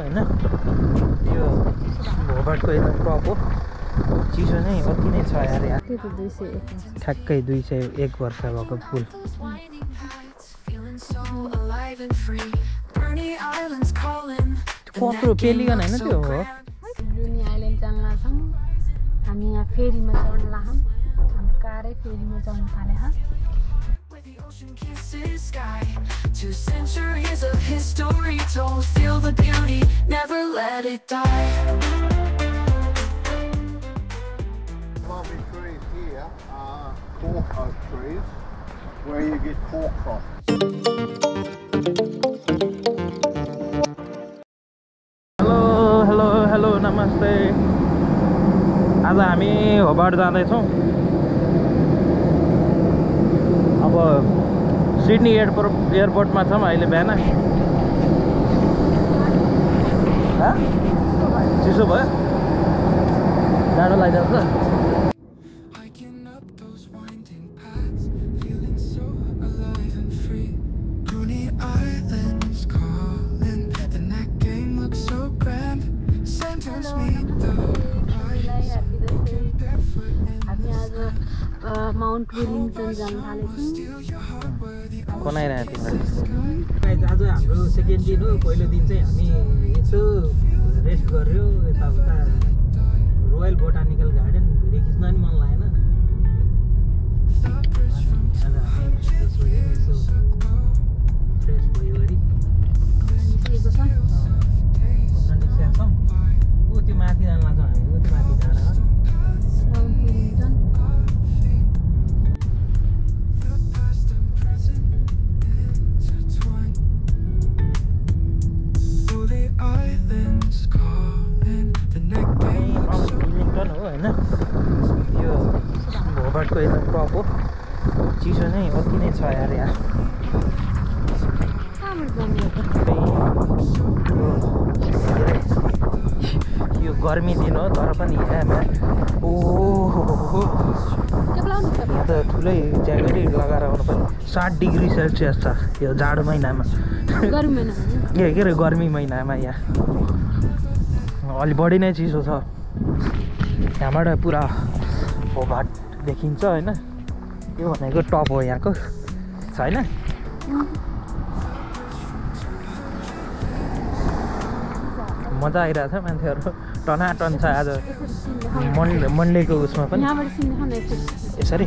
होइन? यो भोबाटको एकदम टप हो। चिसो नै अति नै छ एक ठ्याक्कै दुई सय एक वर्ष भएको. The कत्रो पेलिगन होइन त्यो हो? हामी यहाँ फेरीमा चढ्न लाहौँ हाम्रो कारै फेरीमा चढ्न थाले ocean kisses sky. Two centuries of history told. Feel the beauty, never let it die. lovely trees here are cork oak trees, where you get cork from. Hello hello hello namaste आज हामी Hobart जाँदैछौँ Sydney airport एयरपोर्टमा छौँ अहिले बिहान। हँ? चिसो भयो? जाडो लागिरहेको छ Hiking up those winding पहिलो दिन चाहिँ हामी पर्यो सात डिग्री सेल्सियस छ यो जाडो महिनामा। भने के के अरे गर्मी महिनामा यहाँ अलि बढी नै चिसो छ। यहाँबाट पुरा भोभाट देखिन्छ होइन? यो भनेको टप हो यहाँको। छैन? मजा आइरहेछ मान्छेहरू। टनाटन छ आज। मन्डे मन्डेको उसमा पनि। यसरी।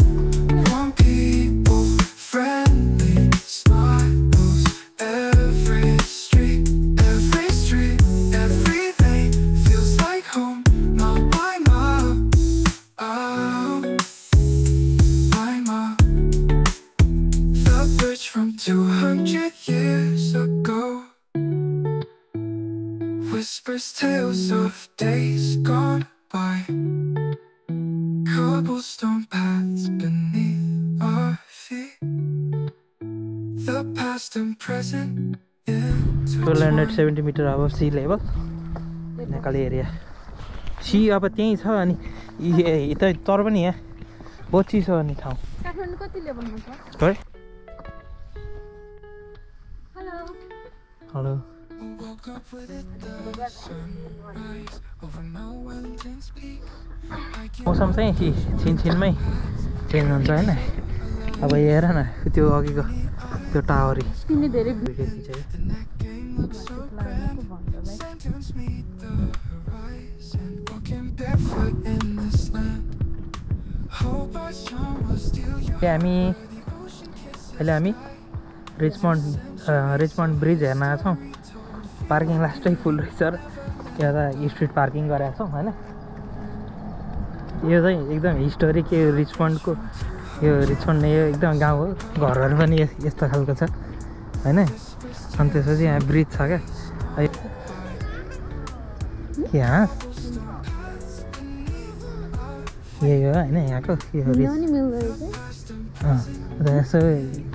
सेभेन्टी मिटर अब sea level Nepali area sea अब त्यहीँ छ अनि यता तर पनि यहाँ बहुत चिसो अनि ठाउँ। है हेलो मौसम चाहिँ छिनछिनमै चेन्ज हुन्छ होइन। अब हेर न त्यो अघिको त्यो टावरी so लागेको भन्छ भाइ Lanterns meet the horizon, walking barefoot in this land. Hope our charm will steal your यहाँ हामी. अहिले हामी रिचमन्ड रिचमन्ड ब्रिज हेर्न आएको छौँ पार्किङ लास्टै फुल रहेछ र यहाँ त स्ट्रिट पार्किङ गरेको छौँ होइन यो चाहिँ एकदम हिस्टोरिक यो रिचमन्डको यो रिचमन्ड यो एकदम गाउँ हो घरहरू पनि यस- यस्तो खालको छ होइन अनि त्यसपछि यहाँ ब्रिज छ क्या? के हाँस यही हो होइन यहाँको र यसो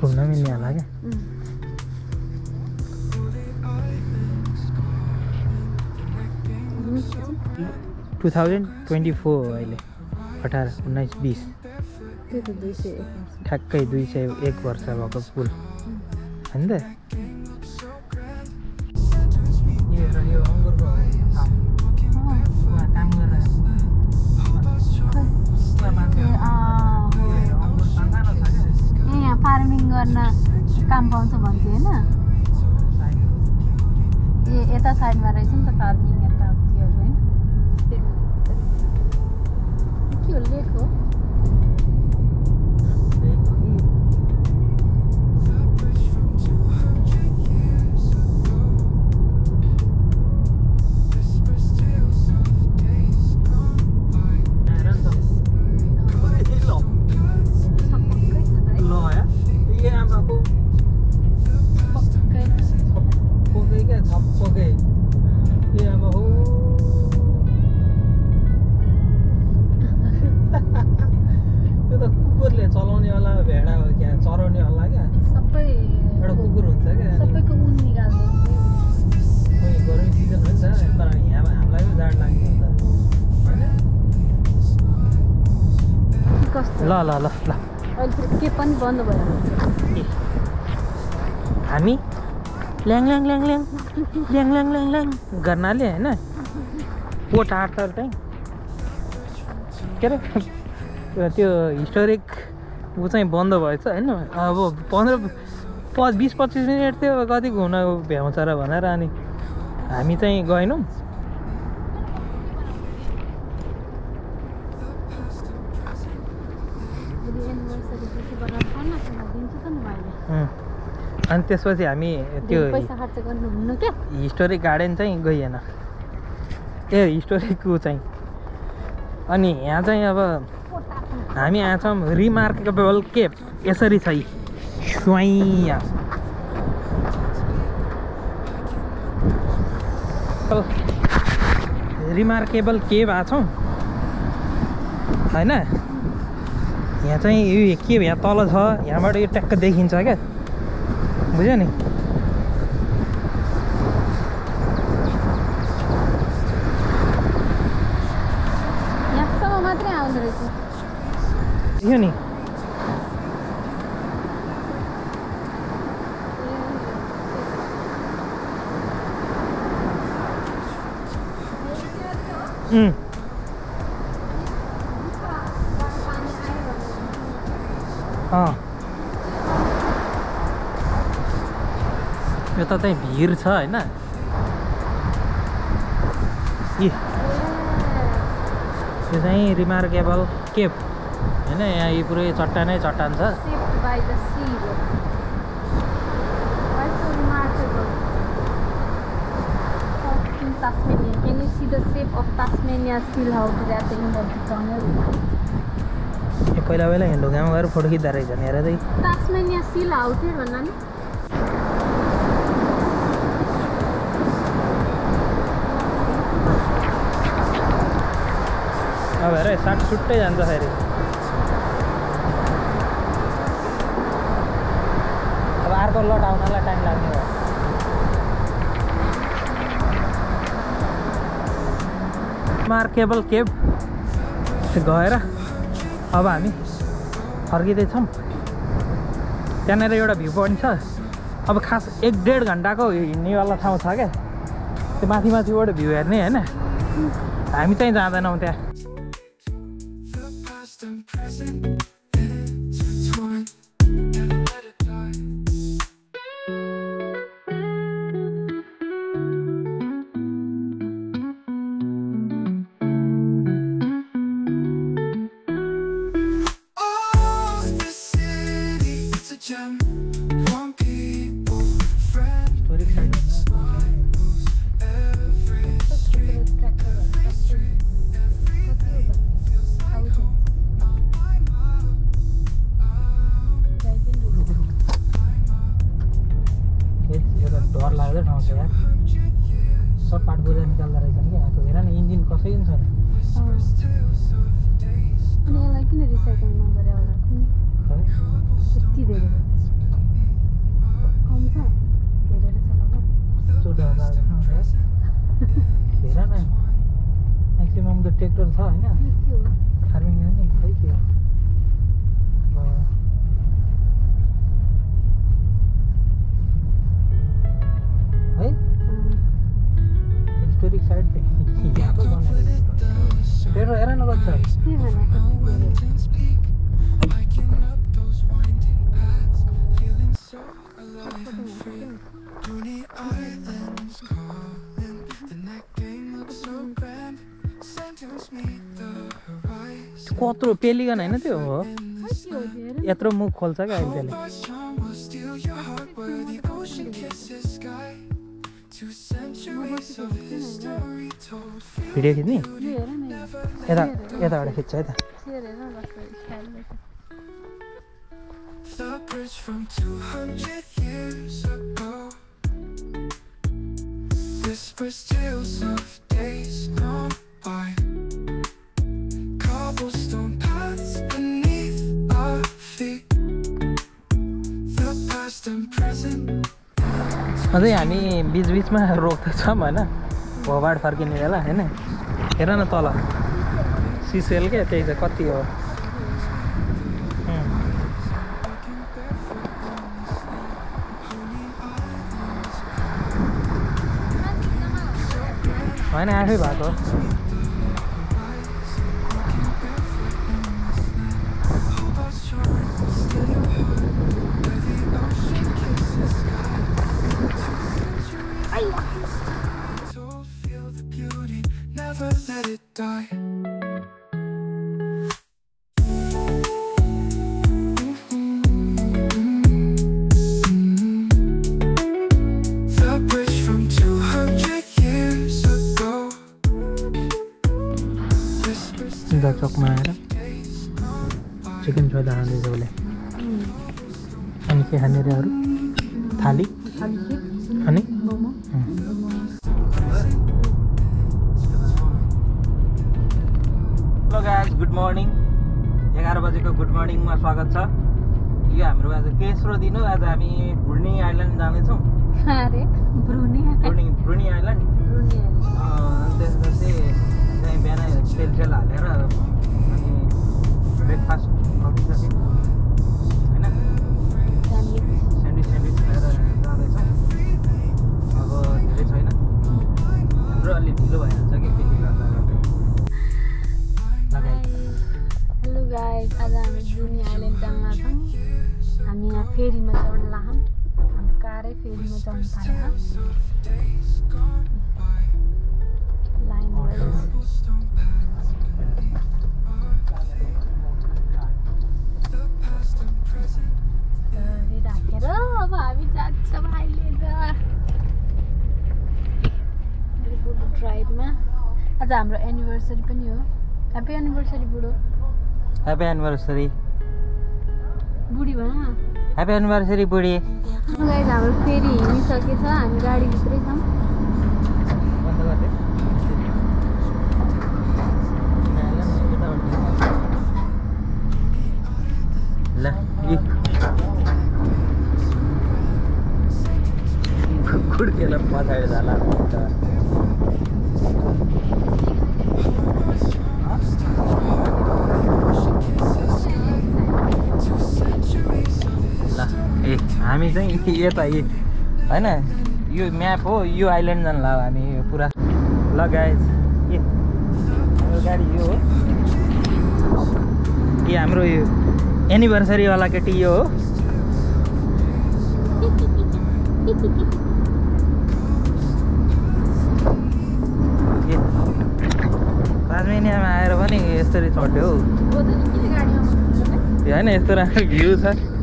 घुम्न मिल्ने होला क्या. टु थाउजन्ड ट्वेन्टी फोर हो। अहिले अठार उन्नाइस बिस। ठ्याक्कै दुई सय एक वर्ष। भएको पुल होइन त काम पाउँछ भन्थ्यो होइन। ए यता साइडमा रहेछ नि त फार्मिङ ल ल ल ल. के पनि बन्द भयो। हामी? ल्याङ ल्याङ ल्याङ ल्याङ ल्याङ ल्याङ ल्याङ ल्याङ गर्नाले होइन? पोट आर्थर चाहिँ के अरे त्यो हिस्टोरिक ऊ चाहिँ बन्द भएछ होइन? अब पन्ध्र प बिस पच्चिस मिनट त्यो कति घुम्न भ्याउँछ र भनेर अनि हामी चाहिँ गएनौँ फेरि एनिभर्सरी पछि बनाएर खाना खाना दिन्छु त नि मैले उम्. अनि त्यसपछि हामी त्यो हिस्टोरिक गार्डन चाहिँ गइएन ए हिस्टोरिक ऊ चाहिँ अनि यहाँ चाहिँ अब हामी यहाँ छौँ रिमार्केबल केप यसरी छ यी स्वाइँ रिमार्केबल केभ आएको छौँ होइन यहाँ चाहिँ यो के यहाँ तल छ यहाँबाट यो ट्याक्क देखिन्छ क्या? বুঝে নি বুঝে নি হুম হ্যাঁ यता चाहिँ भिर छ होइन यो चाहिँ रिमार्केबल केप होइन यहाँ यो पुरै चट्टानै चट्टान छ पहिला पहिला हिँड्नु गाउँ गएर फोटो खिच्दा रहेछ हेर चाहिँ तासमेनिया सिल हाउथेर भन्नाले हेर साट सुट्टै जान्छ फेरि अब अर्को लट आउनलाई टाइम लाग्ने भयो मार्केबल केब गएर अब हामी फर्किँदैछौँ त्यहाँनिर एउटा भ्यू पोइन्ट छ अब खास एक डेढ घन्टाको हिँड्नेवाला ठाउँ छ क्या त्यो माथि माथिबाट भ्यू हेर्ने होइन हामी चाहिँ जाँदैनौँ त्यहाँ Sentence meet the horizon. कत्रो पेलिगन होइन त्यो हो हेर न। यत्रो मुख खोल्छ क्या अहिले त्यसले भिडियो खिच्ने यता यताबाट खिच्छ है त अझै हामी बिचबिचमा रोप्दैछौँ होइन भोबाड फर्किने बेला होइन हेर न तल सिसेल क्या त्यही त कति हो. होइन आफै भएको सिधा चोकमा आएर. चिकन चौधा खाँदैछ उसले। उम्, अनि के खाने रे अरू? थाली? अनि? Momo hello guys good morning एघार बजेको गुड मर्निङमा स्वागत छ। यो हाम्रो आज तेस्रो दिन हो। आज हामी भुर्नी आइल्यान्ड जाँदैछौँ कहाँ रे ब्रुनी भुर्नी आइल्यान्ड त्यसपछि बिहान तेल सेल हालेर अनि ब्रेकफास्ट सकिसक्यो होइन? स्यान्डविच सेन्डविच खाएर अब धेरै छैन। हाम्रो अलि ढिलो भइहाल्छ कि त्यसले गर्दा हेलो गाइस आज हामी ब्रुनी आइल्यान्ड जान छौँ हामी यहाँ फेरीमा चढ्न लाहौँ हामी कारै फेरीमा एनिभर्सरी पनि हो ह्याप्पी एनिभर्सरी बुढो ह्याप्पी एनिभर्सरी बुढी भन ह्याप्पी एनिभर्सरी बुढी गाइस हाम्रो फेरि हिँडिसकेछ हामी गाडीभित्रै छौँ बन्द गरिदियो ल यी खुड्केर पछाडि जाला हामी चाहिँ यता यी होइन? यो म्याप हो यो आइल्यान्ड जानु ल हामी यो पुरा। ल गाइज ए हाम्रो गाडी यो हो। यो हाम्रो यो एनिभर्सरीवाला केटी यो हो। ताजमेनियामा आएर पनि यसरी चढ्यो हौ। होइन यस्तो राम्रो भ्यू छ।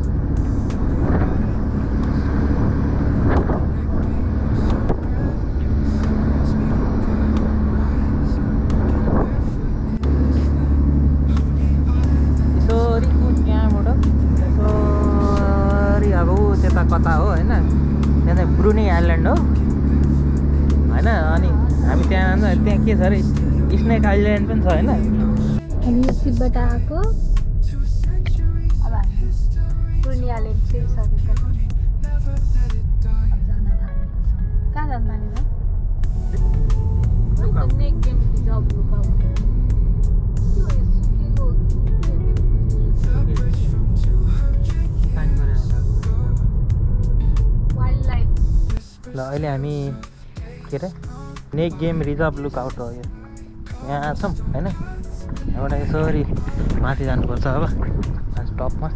ल अहिले हामी के अरे नेक गेम रिजर्भ लुकआउट हो यो। यहाँ छौँ होइन? यहाँबाट यसरी माथि जानुपर्छ अब टपमा।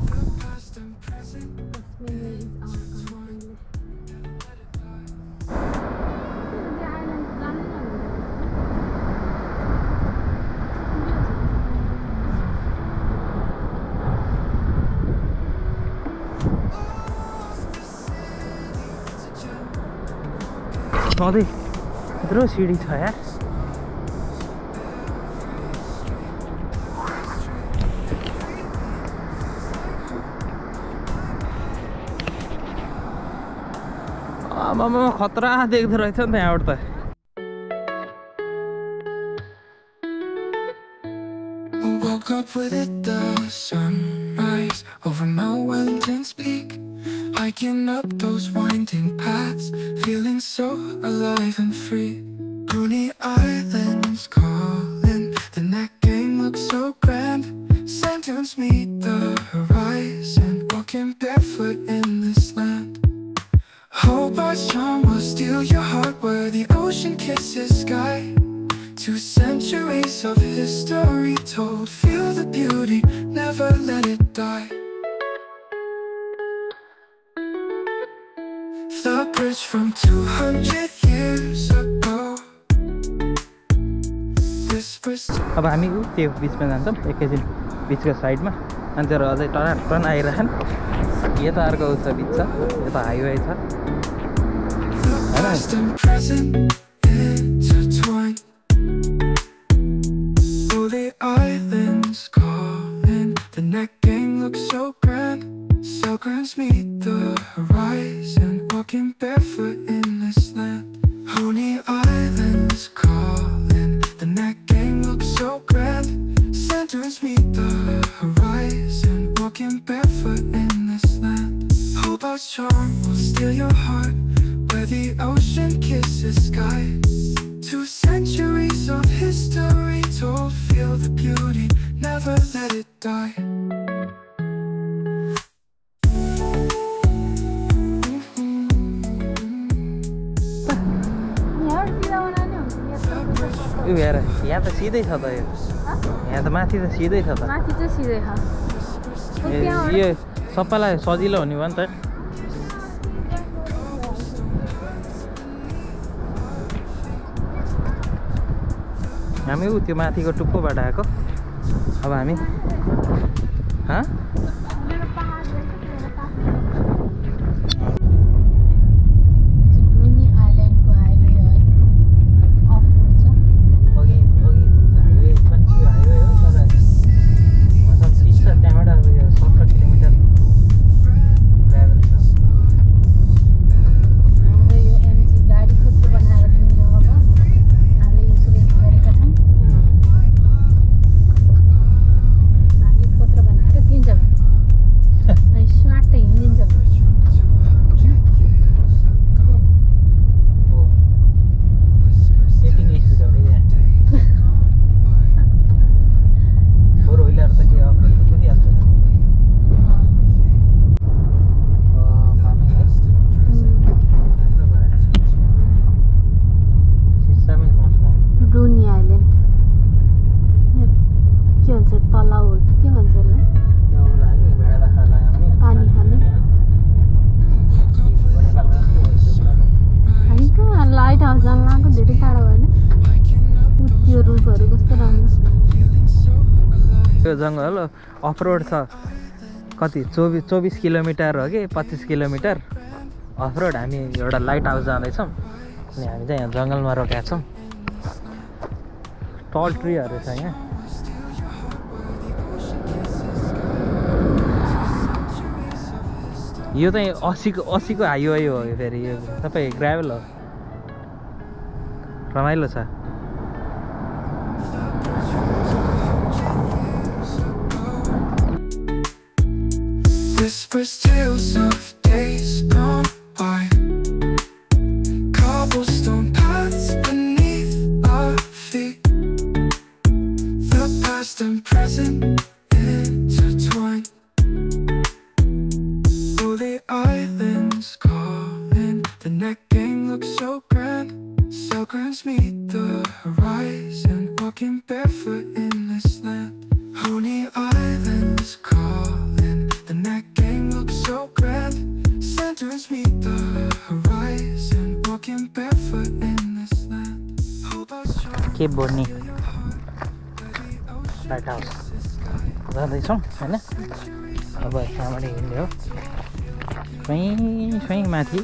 सधैँ यत्रो सिँढी छ यार आमामा खतरा देख्दो रहेछ नि त यहाँबाट त up with it, the sunrise over peak. Hiking up those winding paths, feeling so alive and free. Bruny Islands अब हामी ऊ त्यो बिचमा जान्छौँ एकैछिन बिचको साइडमा। अनि त्यो अझै टर्न टर्न आइरहन् यता अर्को उस बिच छ यता हाइवे छ। ऊ हेर यहाँ त सिधै छ त यो यहाँ त माथि त सिधै छ त माथि चाहिँ सिधै छ यो सबैलाई सजिलो हुने भयो नि त हामी ऊ त्यो माथिको टुप्पोबाट आएको अब हामी हँ? त्यो जङ्गल अफ रोड छ। कति? चौबिस चौबिस किलोमिटर हो कि? पच्चिस किलोमिटर। अफ रोड हामी एउटा लाइट हाउस जाँदैछौँ। अनि हामी चाहिँ यहाँ जङ्गलमा रोकेका छौँ। टल ट्रीहरू छ यहाँ। यो चाहिँ असीको असीको हाइवे हो यो फेरि। यो सबै ग्राभल हो। रमाइलो छ। Whispers tales of days gone by. माथि।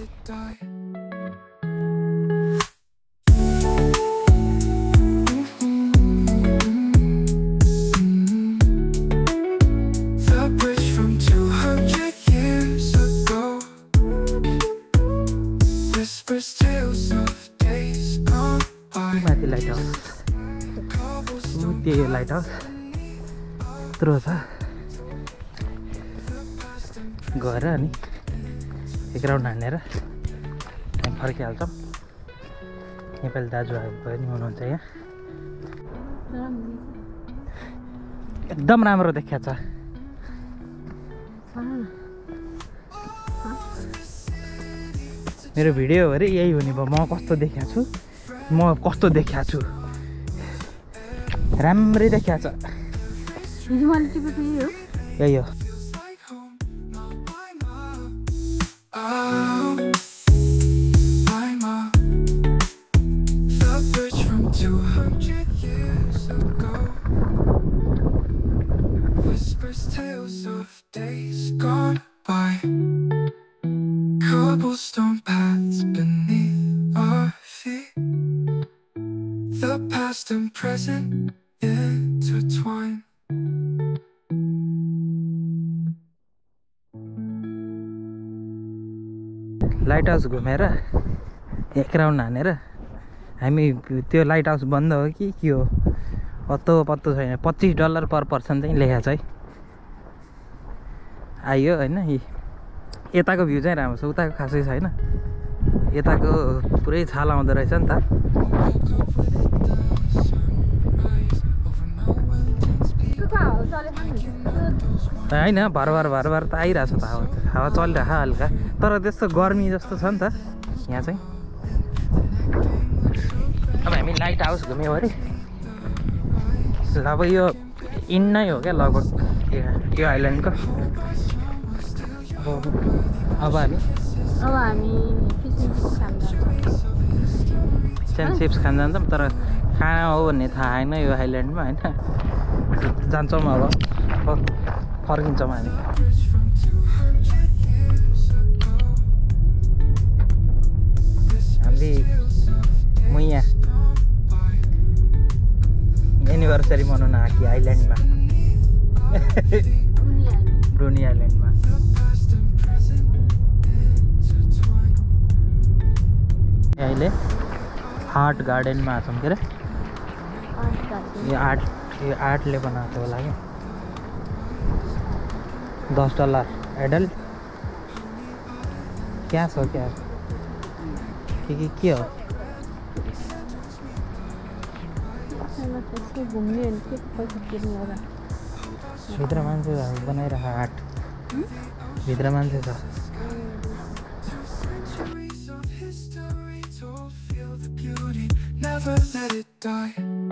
लाइट हाउस ऊ त्यो लाइट हाउस यत्रो छ। गएर अनि एक राउन्ड हानेर त्यहाँदेखि फर्किहाल्छौँ। नेपाली दाजुभाइ पनि हुनुहुन्छ यहाँ। एकदम राम्रो देखिया छ। मेरो भिडियो अरे यही हो नि भयो म कस्तो देखिया छु? म कस्तो देखिया छु? राम्रै देखिया छ। यही हो। लाइट हाउस घुमेर एक राउन्ड हानेर हामी त्यो लाइट हाउस बन्द हो कि के हो? पत्तो पत्तो छैन। पच्चिस डलर पर पर्सन चाहिँ लेखाएको छ है। आइयो होइन यताको भ्यू चाहिँ राम्रो छ उताको खासै छैन। यताको पुरै छाल आउँदो रहेछ नि त। होइन भरभर भरभर त आइरहेछ त हावा हावा चलिरहेछ हल्का। तर त्यस्तो गर्मी जस्तो छ नि त यहाँ चाहिँ। अब हामी लाइट हाउस घुम्यौँ अरे। अब यो इन नै हो क्या लगभग यो- आइल्यान्डको अब हामी? अब हामी खान चिप्स खान जान्छौँ तर कहाँ हो भन्ने थाहा छैन यो आइल्यान्डमा होइन। जान्छौँ अब। फर्किन्छौँ हामी। हामीले म यहाँ एनिभर्सरी मनाउन आएको थिएँ आइल्यान्डमा। हामी ब्रुनी आइल्यान्डमा। अहिले आर्ट गार्डनमा छौँ के अरे आर्ट आर्टले बनाएको होला क्या दस डलर। एडल्ट? क्या छ क्या? के के के हो त्यसमा त्यसको घुम्ने भने के पैसा तिर्नु होला भित्र मान्छे छ, बनाइरहेको आर्ट भित्र मान्छे छ Centuries of history told, feel the beauty, never let it die.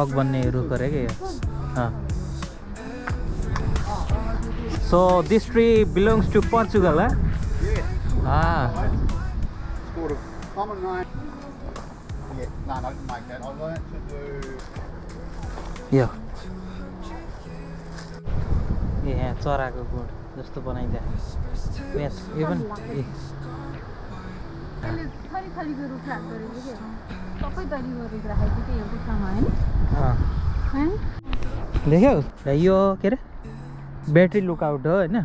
कक बन्ने रुख अरे कि so this tree belongs to Portugal हा यहाँ चराको गुड जस्तो बनाइदिएको इभन देख्यौ यो के अरे? ब्याट्री लुकआउट हो होइन?